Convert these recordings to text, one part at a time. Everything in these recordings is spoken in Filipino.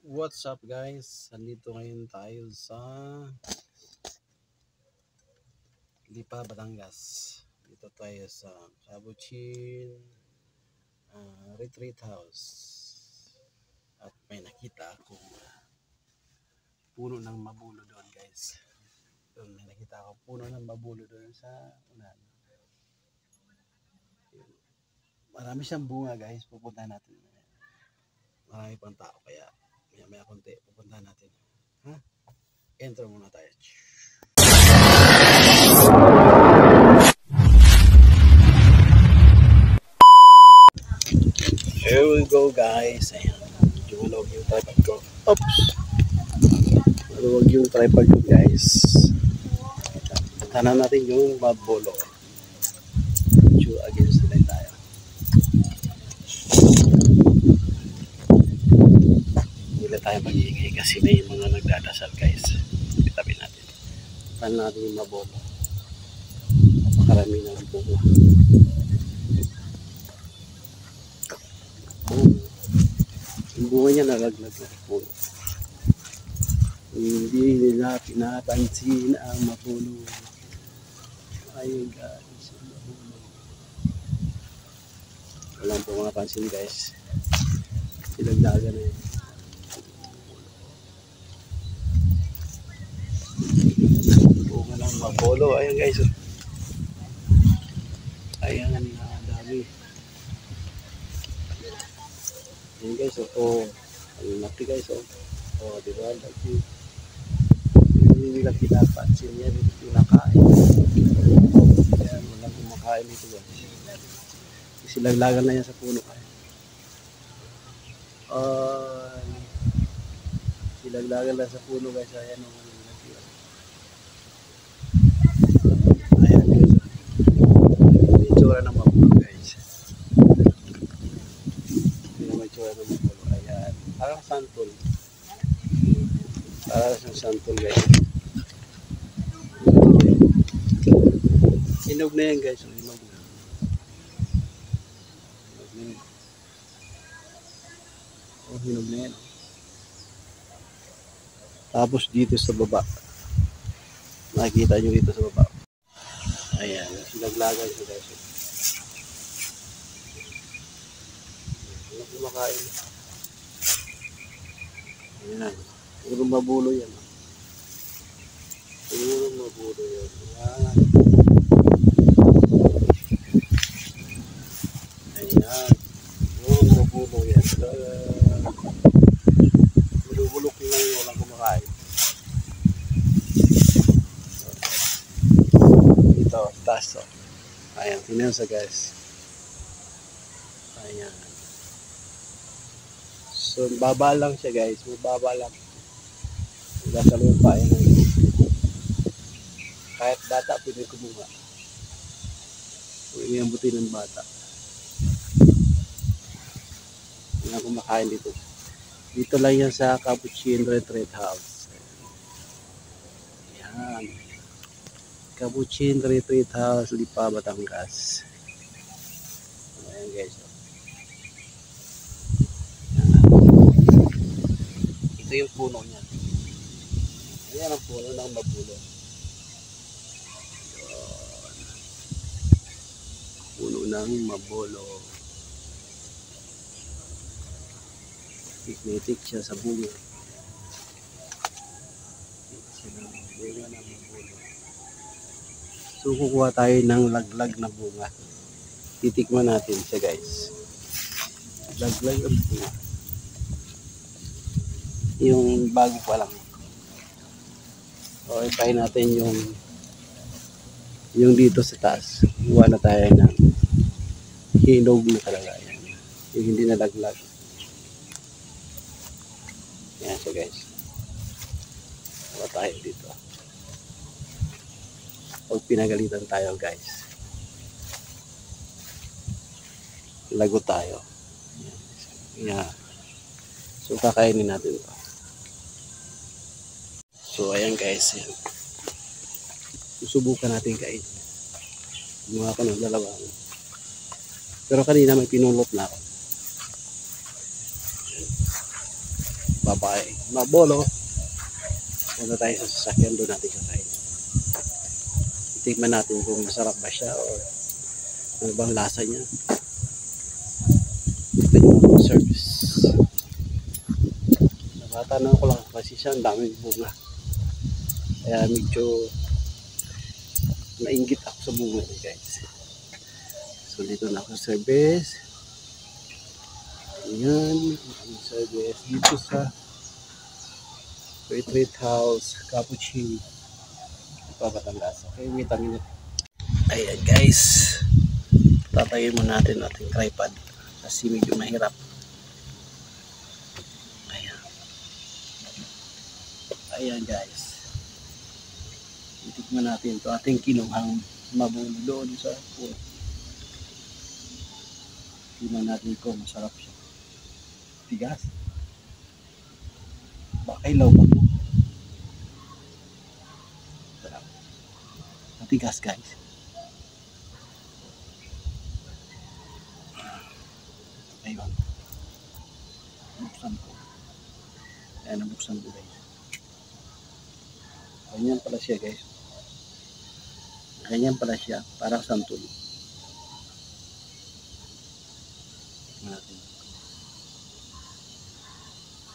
What's up guys? Nandito ngayon tayo sa Lipa, Batangas. Dito tayo sa Cabuchin uh, Retreat House. At may nakita akong puno ng mabulo doon guys. Doon may nakita ako puno ng mabulo doon sa. Yun. Marami siyang bunga guys. Pupunta natin. Marami pang tao kaya maya maya konti. Pupunta natin. Ha? Enter muna tayo. Here we go guys. Ayan. Malawag yung tripod ko. Oops. Malawag yung tripod ko guys. Puntahan natin yung mabolo medyo against the line tayo hindi na tayo mag-iingay kasi may mga nagdadasal guys. Itabi natin. Pan natin yung mabolo napakarami ng bunga. Bunga yung bunga niya nalaglag na puno. Hindi nila pinapansin ang mapuno ayun guys walang po mga pansin guys. Silagdagan na yun ng mapolo. Ayan guys. oh. Ayan, ang dami. Ayan guys. Oh, oh. Ang laki guys. Oh, oh di ba? Laki. Hindi nila pinapansin yan. Hindi pinakain. Ayan, walang kumakain dito guys. Silaglagan na yan sa puno. Uh, silaglagan lang sa puno guys. Ayan oh. ang laki, oh. Ayan guys. Yung itsura ng mabulo guys. Ito yung itsura ng mabulo. Ayan. Parang santol. Parang santol guys. Hinog na yan guys. oh, Hinog na. Hinog na yan. Oh, na yan. Tapos dito sa baba. Nakikita nyo dito sa baba. Ayan, sinaglagan siya guys. Ano kumakain? Ayan. Puro mabulo yan. ah. Puro mabulo yan. Ayan. Ayan. Puro mabulo yan. Ah. Bulubulok lang yung walang kumakain. Dito, taas to. Ayan, tingnan sa guys. So, baba lang siya guys. Mababa lang. Nasa lupa. Ayan. Kahit bata, pwede kumuha. Pwede ang buti ng bata. Hindi na kumakain dito. Dito lang yan sa Capuchin Retreat House. Ayan. Capuchin Retreat House, Lipa, Batangas. Ayan guys. oh. Ayan. Ito yung puno niya. Ayan ang puno ng mabulo. Puno ng mabulo. Magnetic siya sa bunga. Bunga ng mabulo. So, kukuha tayo ng laglag na bunga. Titikman natin siya guys. Laglag ang bunga. Yung bago pa lang. O, try natin yung yung dito sa taas. Kuha na tayo ng hinog na talaga. Yan. Yung hindi nalaglag. Yan siya guys. Kuha tayo dito. Pag pinagalitan tayo guys. Lago tayo. Yan. So kakainin natin to. So ayan guys. Susubukan natin kain. Gumawa ko ng dalawa. Pero kanina may pinulot na ako. babae. Mabolo. Punta tayo sa sasakyan doon natin kakain. Tingnan natin kung masarap ba siya o ano bang lasa niya. Tingnan mo service. Nakatanong ko lang kasi siya ang daming bunga. Kaya medyo nainggit ako sa bunga niya guys. So dito na ako sa service. Ayan, ang service dito sa Retreat House, Cappuccino. Papatangas. Okay, minute. Ayan guys. Tatayin mo natin ating tripod kasi medyo mahirap. Ayan. Ayan guys. Itikman natin ito ating kinuhang mabulo doon sa pool. Tingnan natin kung masarap siya. Tigas. Baka ilaw pa to. Sarap. Matigas guys. Ayun. Buksan ko. Ayan, nabuksan ko guys. Ganyan pala siya guys. Ganyan pala siya. Parang santol. Natin.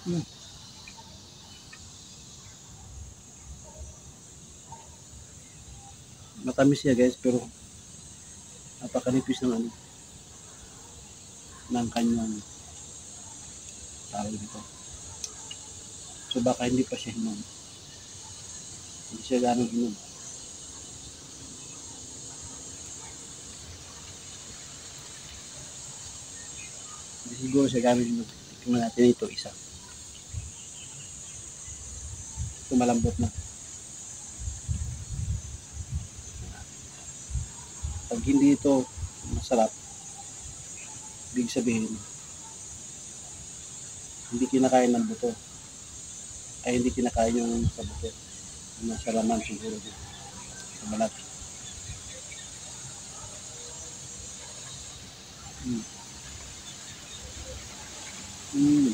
Hmm. Matamis siya guys pero napakanipis ng ano ng kanyang tawag dito. So baka hindi pa siya hinom. Hindi siya ganong hinom. Hindi siguro siya ganong hinom. Tingnan natin ito isa. Ito malambot na. Pag hindi ito masarap, ibig sabihin, hindi kinakain ng buto. Ay hindi kinakain yung sa. Nasa laman siguro dito. Sa balat. Mm. Mm.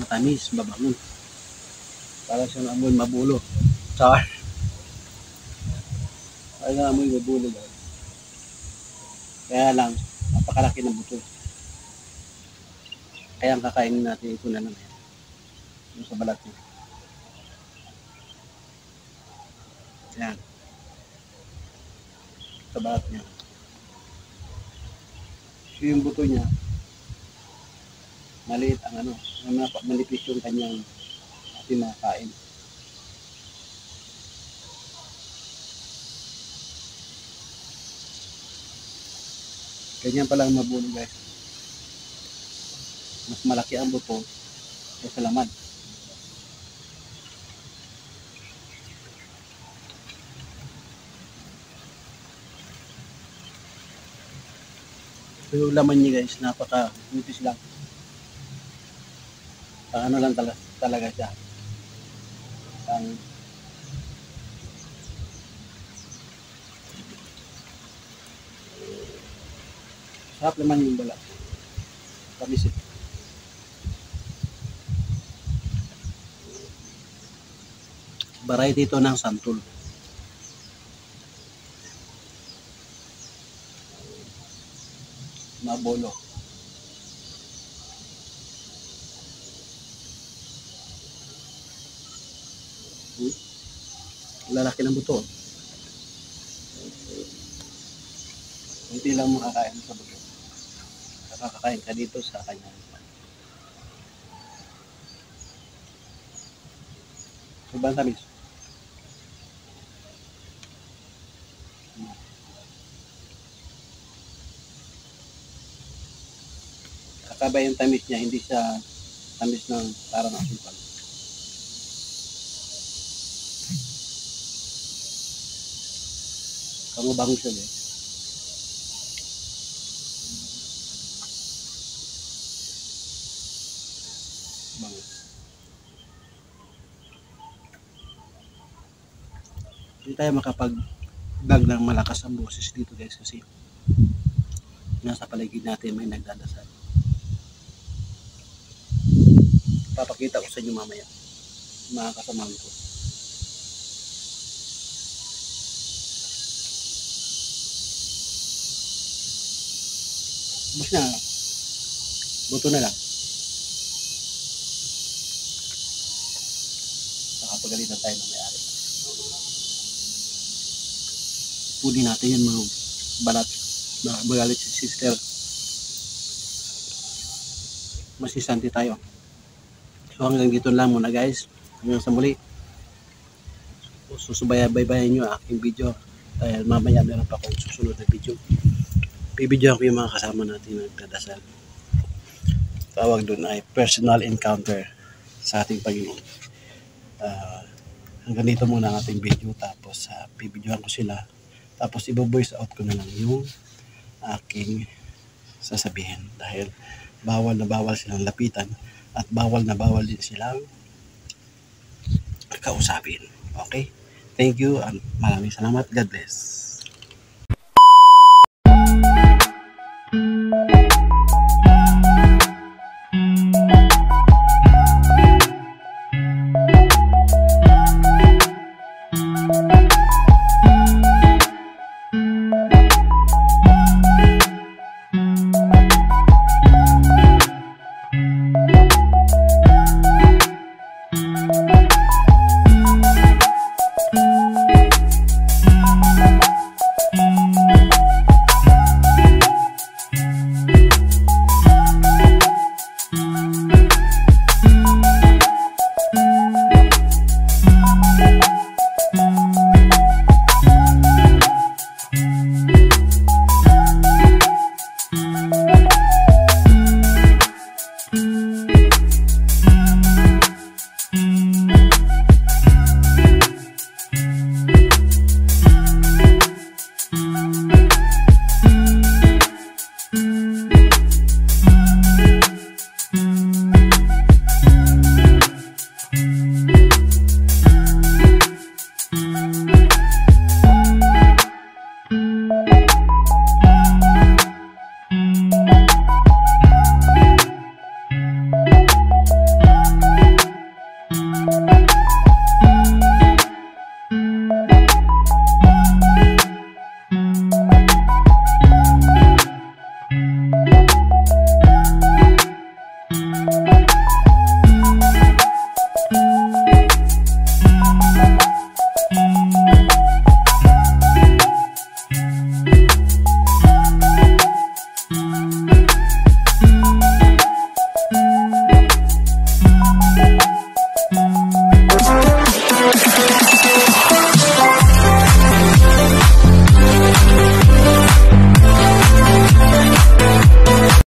Matamis, mabangon. Para siyang amoy mabulo. Char. Para siyang amoy mabulo. Kaya lang, napakalaki ng buto. Kaya ang kakainin natin ito na naman. Yung sa balat niya. Yan. Sa balat niya. So yung buto niya, maliit ang ano, manipis yung kanyang ating makakain. Ganyan pala ang mabulo guys. Mas malaki ang buto kaysa laman. Pero yung laman niya guys, napaka nipis lang. Ano lang talaga, talaga siya. Pang Sarap naman yung bala. Tamis Variety ito ng santol. Mabolo. Hmm? Lalaki ng buto. Hindi lang makakain sa buto. Nakakakain ka dito sa kanya. Sobrang tamis. Kakaba yung tamis niya, hindi siya tamis ng parang asukal. Kamabang siya guys. Bango. Hindi tayo makapag dag ng malakas ang boses dito guys kasi nasa paligid natin may nagdadasal. Papakita ko sa inyo mamaya. Mga kasamahan ko. Mas na. Buto na lang. Nakapagalitan tayo ng may-ari. Puli natin yan mga balat. Nakapagalit si sister. Masisante tayo. So hanggang dito lang muna guys. Hanggang sa muli. Susubaya-baybayan nyo aking video. Dahil mamaya meron pa akong susunod na video. Bibidyo ko yung mga kasama natin na nagdadasal. Tawag doon ay personal encounter sa ating Panginoon. Ah, hanggang dito muna ang ating video. Tapos uh, bibidyohan ko sila. Tapos ibo-voice out ko na lang yung aking sasabihin. Dahil bawal na bawal silang lapitan at bawal na bawal din silang kausapin. Okay? Thank you and maraming salamat. God bless. Bye.